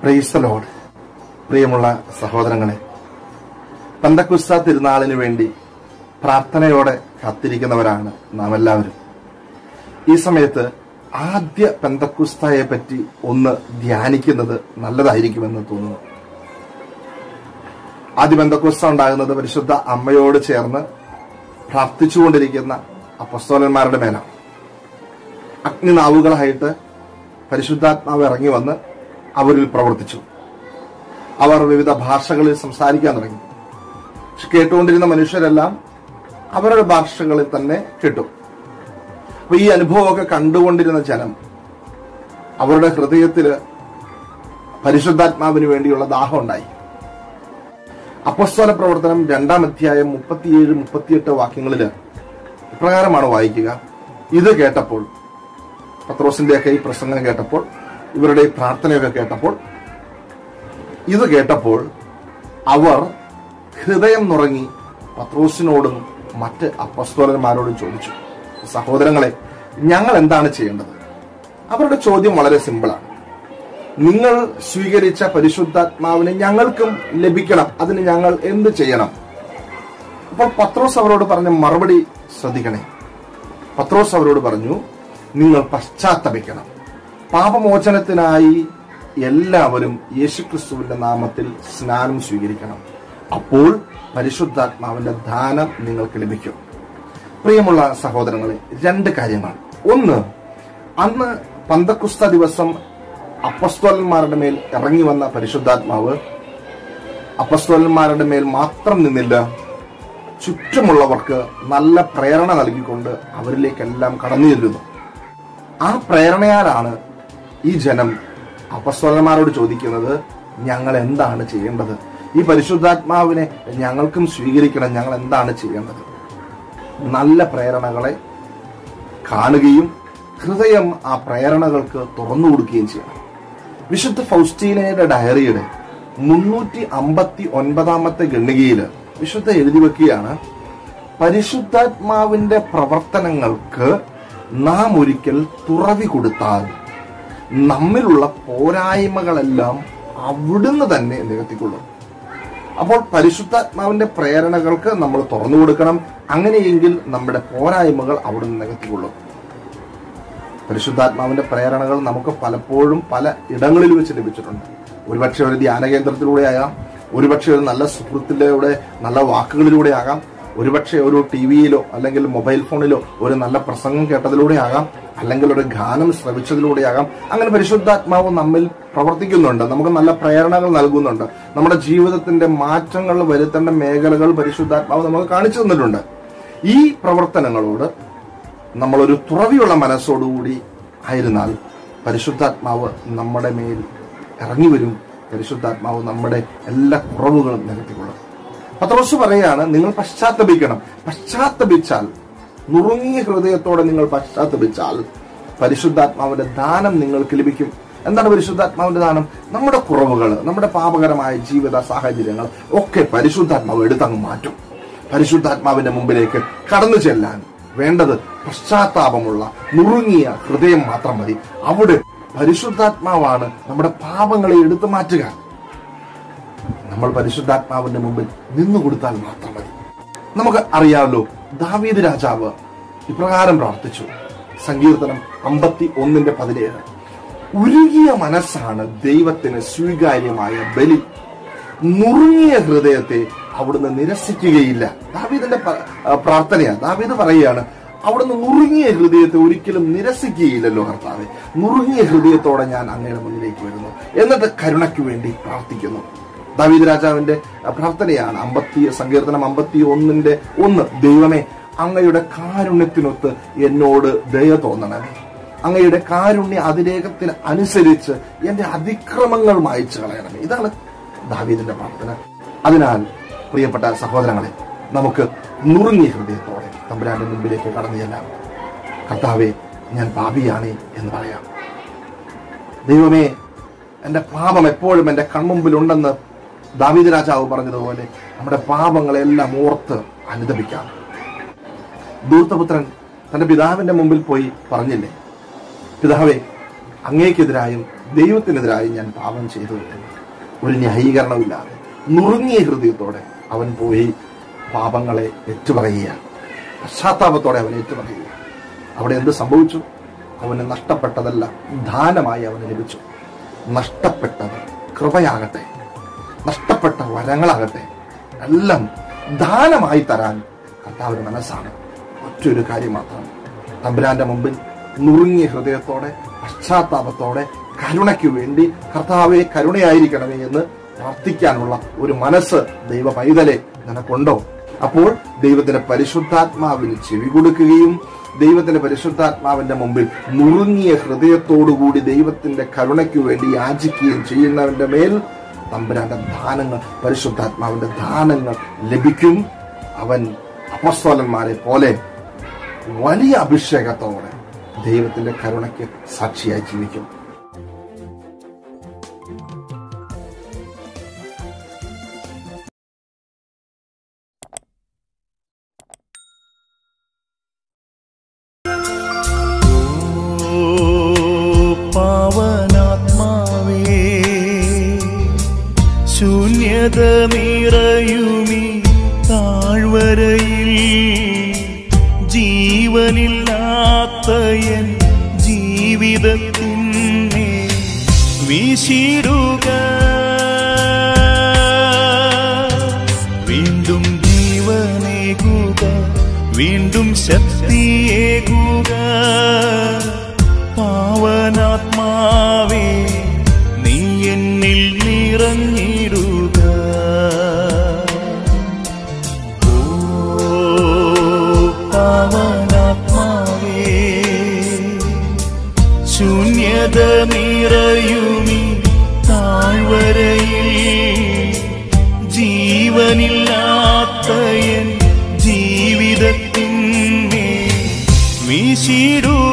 Price load പ്രിയമുള്ള സഹോദരങ്ങളെ പന്തക്കുസ്ത തിരുനാളിന് വേണ്ടി പ്രാർത്ഥനയോടെ കാത്തിരിക്കുന്നവരാണ് നാം എല്ലാവരും ഈ സമയത്ത് ആദ്യ പെന്തക്കുസ്തയെ പറ്റി ഒന്ന് ധ്യാനിക്കുന്നത് നല്ലതായിരിക്കുമെന്ന് തോന്നുന്നു. ആദ്യ പെന്തക്കുസ്ത ഉണ്ടാകുന്നത് പരിശുദ്ധ അമ്മയോട് ചേർന്ന് പ്രാർത്ഥിച്ചുകൊണ്ടിരിക്കുന്ന അപ്പസ്തോലന്മാരുടെ മേലാണ്. അഗ്നിനാവുകളായിട്ട് പരിശുദ്ധാത്മാവ് ഇറങ്ങി വന്ന് അവരിൽ പ്രവർത്തിച്ചു. അവർ വിവിധ ഭാഷകളിൽ സംസാരിക്കാൻ തുടങ്ങി. പക്ഷെ കേട്ടുകൊണ്ടിരുന്ന മനുഷ്യരെല്ലാം അവരുടെ ഭാഷകളിൽ തന്നെ കേട്ടു. അപ്പൊ ഈ അനുഭവമൊക്കെ കണ്ടുകൊണ്ടിരുന്ന ജനം അവരുടെ ഹൃദയത്തിൽ പരിശുദ്ധാത്മാവിന് വേണ്ടിയുള്ള ദാഹം ഉണ്ടായി. അപ്പസ്തോല പ്രവർത്തനം രണ്ടാം അധ്യായം മുപ്പത്തിയേഴ് മുപ്പത്തിയെട്ട് വാക്യങ്ങളിൽ ഇപ്രകാരമാണ് വായിക്കുക. ഇത് കേട്ടപ്പോൾ പത്രോസിന്റെയൊക്കെ ഈ പ്രസംഗം കേട്ടപ്പോൾ ഇവരുടെ ഈ പ്രാർത്ഥനയൊക്കെ കേട്ടപ്പോൾ ഇത് കേട്ടപ്പോൾ അവർ ഹൃദയം നുറങ്ങി പത്രോസിനോടും മറ്റ് അപ്പസ്തോലന്മാരോടും ചോദിച്ചു സഹോദരങ്ങളെ ഞങ്ങൾ എന്താണ് ചെയ്യേണ്ടത്? അവരുടെ ചോദ്യം വളരെ സിമ്പിളാണ്. നിങ്ങൾ സ്വീകരിച്ച പരിശുദ്ധാത്മാവിനെ ഞങ്ങൾക്കും ലഭിക്കണം അതിന് ഞങ്ങൾ എന്ത് ചെയ്യണം? അപ്പോൾ പത്രോസ് അവരോട് പറഞ്ഞ മറുപടി ശ്രദ്ധിക്കണേ. പത്രോസ് അവരോട് പറഞ്ഞു നിങ്ങൾ പശ്ചാത്തപിക്കണം. പാപമോചനത്തിനായി എല്ലാവരും യേശുക്രിസ്തുവിന്റെ നാമത്തിൽ സ്നാനം സ്വീകരിക്കണം. അപ്പോൾ പരിശുദ്ധാത്മാവിന്റെ ദാനം നിങ്ങൾക്ക് ലഭിക്കും. പ്രിയമുള്ള സഹോദരങ്ങളെ രണ്ട് കാര്യങ്ങൾ ഒന്ന് അന്ന് പന്തക്കുസ്ത ദിവസം അപ്പസ്തോലന്മാരുടെ മേൽ ഇറങ്ങി വന്ന പരിശുദ്ധാത്മാവ് അപ്പസ്തോലന്മാരുടെ മേൽ മാത്രം നിന്നില്ല. ചുറ്റുമുള്ളവർക്ക് നല്ല പ്രേരണ നൽകിക്കൊണ്ട് അവരിലേക്കെല്ലാം കടന്നു ചെല്ലുന്നു. ആ പ്രേരണയാലാണ് ഈ ജനം അപ്പസ്തോലന്മാരോട് ചോദിക്കുന്നത് ഞങ്ങൾ എന്താണ് ചെയ്യേണ്ടത്? ഈ പരിശുദ്ധാത്മാവിനെ ഞങ്ങൾക്കും സ്വീകരിക്കണം ഞങ്ങൾ എന്താണ് ചെയ്യേണ്ടത്? നല്ല പ്രേരണകളെ കാണുകയും ഹൃദയം ആ പ്രേരണകൾക്ക് തുറന്നു കൊടുക്കുകയും ചെയ്യണം. വിശുദ്ധ ഫൗസ്റ്റീനയുടെ ഡയറിയുടെ മുന്നൂറ്റി അമ്പത്തി ഒൻപതാമത്തെ ഗണ്ണികയിൽ വിശുദ്ധ എഴുതി വെക്കുകയാണ് പരിശുദ്ധാത്മാവിന്റെ പ്രവർത്തനങ്ങൾക്ക് നാം ഒരിക്കൽ തുറവി കൊടുത്താൽ നമ്മിലുള്ള പോരായ്മകളെല്ലാം അവിടുന്ന് തന്നെ നികത്തിക്കൊള്ളും. അപ്പോൾ പരിശുദ്ധാത്മാവിന്റെ പ്രേരണകൾക്ക് നമ്മൾ തുറന്നു കൊടുക്കണം. അങ്ങനെയെങ്കിൽ നമ്മുടെ പോരായ്മകൾ അവിടുന്ന് നികത്തിക്കൊള്ളും. പരിശുദ്ധാത്മാവിന്റെ പ്രേരണകൾ നമുക്ക് പലപ്പോഴും പല ഇടങ്ങളിൽ വെച്ച് ലഭിച്ചിട്ടുണ്ട്. ഒരുപക്ഷെ ഒരു ധ്യാന കേന്ദ്രത്തിലൂടെ ആകാം ഒരുപക്ഷെ ഒരു നല്ല സുഹൃത്തിലൂടെ നല്ല വാക്കുകളിലൂടെ ആകാം. ഒരുപക്ഷെ ഒരു ടി വിയിലോ അല്ലെങ്കിൽ മൊബൈൽ ഫോണിലോ ഒരു നല്ല പ്രസംഗം കേട്ടതിലൂടെ ആകാം അല്ലെങ്കിൽ ഒരു ഗാനം ശ്രവിച്ചതിലൂടെ ആകാം അങ്ങനെ പരിശുദ്ധാത്മാവ് നമ്മിൽ പ്രവർത്തിക്കുന്നുണ്ട്. നമുക്ക് നല്ല പ്രേരണകൾ നൽകുന്നുണ്ട്. നമ്മുടെ ജീവിതത്തിന്റെ മാറ്റങ്ങൾ വരുത്തേണ്ട മേഖലകൾ പരിശുദ്ധാത്മാവ് നമുക്ക് കാണിച്ചു തന്നിട്ടുണ്ട്. ഈ പ്രവർത്തനങ്ങളോട് നമ്മളൊരു തുറവിയുള്ള മനസ്സോടുകൂടി ആയിരുന്നാൽ പരിശുദ്ധാത്മാവ് നമ്മുടെ മേൽ ഇറങ്ങി വരും. പരിശുദ്ധാത്മാവ് നമ്മുടെ എല്ലാ കുറവുകളും നികത്തിക്കൊള്ളും പത്രോസ് പറയാണ് നിങ്ങൾ പശ്ചാത്തപിക്കണം. പശ്ചാത്തപിച്ചാൽ നുറുങ്ങിയ ഹൃദയത്തോടെ നിങ്ങൾ പശ്ചാത്തപിച്ചാൽ പരിശുദ്ധാത്മാവിന്റെ ദാനം നിങ്ങൾക്ക് ലഭിക്കും. എന്താണ് പരിശുദ്ധാത്മാവിന്റെ ദാനം? നമ്മുടെ കുറവുകൾ നമ്മുടെ പാപകരമായ ജീവിത സാഹചര്യങ്ങൾ ഒക്കെ പരിശുദ്ധാത്മാവ് എടുത്തങ്ങ് മാറ്റും. പരിശുദ്ധാത്മാവിന്റെ മുമ്പിലേക്ക് കടന്നു ചെല്ലാൻ വേണ്ടത് പശ്ചാത്താപമുള്ള നുറുങ്ങിയ ഹൃദയം മാത്രം മതി. അവിടെ പരിശുദ്ധാത്മാവാണ് നമ്മുടെ പാപങ്ങളെ എടുത്തു മാറ്റുക. നമ്മൾ പരിശുദ്ധാത്മാവിന്റെ മുമ്പിൽ നിന്നു കൊടുത്താൽ മാത്രം മതി. നമുക്ക് അറിയാമല്ലോ ദാവീദ് രാജാവ് ഇപ്രകാരം പ്രാർത്ഥിച്ചു. സങ്കീർത്തനം അമ്പത്തി ഒന്നിന്റെ പതിനേഴ്. ഉരുകിയ മനസ്സാണ് ദൈവത്തിന് സ്വീകാര്യമായ ബലി. നുറുങ്ങിയ ഹൃദയത്തെ അവിടുന്ന് നിരസിക്കുകയില്ല. ദാവീദിന്റെ പ്രാർത്ഥനയാണ് ദാവീദ് പറയുകയാണ് അവിടുന്ന് നുറുങ്ങിയ ഹൃദയത്തെ ഒരിക്കലും നിരസിക്കുകയില്ലല്ലോ കർത്താവെ. നുറുങ്ങിയ ഹൃദയത്തോടെ ഞാൻ അങ്ങയുടെ മുന്നിലേക്ക് വരുന്നു. എന്നിട്ട് കരുണയ്ക്ക് വേണ്ടി പ്രാർത്ഥിക്കുന്നു. ദാവീദ് രാജാവിന്റെ പ്രാർത്ഥനയാണ് അമ്പത്തി സങ്കീർത്തനം അമ്പത്തി ഒന്നിന്റെ ഒന്ന്. ദൈവമേ അങ്ങയുടെ കാരുണ്യത്തിനൊത്ത് എന്നോട് ദയ തോന്നണമേ. അങ്ങയുടെ കാരുണ്യ അതിരേഖത്തിന് അനുസരിച്ച് എന്റെ അതിക്രമങ്ങൾ മായച്ചു കളയണമേ. ഇതാണ് ദാവീദിന്റെ പ്രാർത്ഥന. അതിനാൽ പ്രിയപ്പെട്ട സഹോദരങ്ങളെ നമുക്ക് നുറുങ്ങിയ ഹൃദയത്തോടെ തമ്പുരാന്റെ മുമ്പിലേക്ക് കടന്നു ചെല്ലാം. കർത്താവെ ഞാൻ പാപിയാണ് എന്ന് പറയാം. ദൈവമേ എന്റെ പാപം എപ്പോഴും എന്റെ കൺമുമ്പിലുണ്ടെന്ന് ദാവീദ് രാജാവ് പറഞ്ഞതുപോലെ നമ്മുടെ പാപങ്ങളെല്ലാം ഓർത്ത് അനുദപിക്കാം. ദൂർത്തപുത്രൻ തന്റെ പിതാവിന്റെ മുമ്പിൽ പോയി പറഞ്ഞില്ലേ? പിതാവേ അങ്ങേക്കെതിരായും ദൈവത്തിനെതിരായും ഞാൻ പാപം ചെയ്തു ഒരു ന്യായീകരണമില്ലാതെ നുറുങ്ങിയ ഹൃദയത്തോടെ അവൻ പോയി പാപങ്ങളെ ഏറ്റുപറയുകയാണ്. പശ്ചാത്താപത്തോടെ അവൻ ഏറ്റുപറയുക അവിടെ എന്ത് സംഭവിച്ചു? അവന് നഷ്ടപ്പെട്ടതല്ല ദാനമായി അവന് ലഭിച്ചു. നഷ്ടപ്പെട്ടത് കൃപയാകട്ടെ. നഷ്ടപ്പെട്ട വരങ്ങളാകട്ടെ എല്ലാം ദാനമായി തരാൻ കർത്താവിന് മനസ്സാണ്. ഒറ്റൊരു കാര്യം മാത്രം. തമ്പുരാന്റെ മുമ്പിൽ നുറുങ്ങിയ ഹൃദയത്തോടെ പശ്ചാത്താപത്തോടെ കരുണയ്ക്ക് വേണ്ടി കർത്താവെ കരുണയായിരിക്കണമേ എന്ന് പ്രാർത്ഥിക്കാനുള്ള ഒരു മനസ്സ് ദൈവ പൈതലെ നിനക്കുണ്ടോ? അപ്പോൾ ദൈവത്തിന്റെ പരിശുദ്ധാത്മാവിന് ചെവി കൊടുക്കുകയും ദൈവത്തിന്റെ പരിശുദ്ധാത്മാവിന്റെ മുമ്പിൽ നുറുങ്ങിയ ഹൃദയത്തോടുകൂടി ദൈവത്തിന്റെ കരുണയ്ക്ക് വേണ്ടി യാചിക്കുകയും ചെയ്യുന്നവന്റെ മേൽ തമ്പുരാന്റെ ദാനങ്ങൾ പരിശുദ്ധാത്മാവിന്റെ ദാനങ്ങൾ ലഭിക്കും. അവൻ അപസ്തോലന്മാരെ പോലെ വലിയ അഭിഷേകത്തോടെ ദൈവത്തിന്റെ കരുണയ്ക്ക് സാക്ഷിയായി ജീവിക്കും. ശൂന്യത നിറയുമി താഴ്വരയിൽ. ജീവനില്ലാത്ത എൻ ജീവിതത്തിനെ വീശിടുക വീണ്ടും ജീവനേകുക. വീണ്ടും ശക്തിയേകുക. പാവനാത്മാവേ നീ എന്നിൽ നിറഞ്ഞിടുക ശൂന്യത നിറയുമി താഴ്വരയിൽ. ജീവനില്ലാത്ത എൻ ജീവിതത്തിനെ വീശിടുക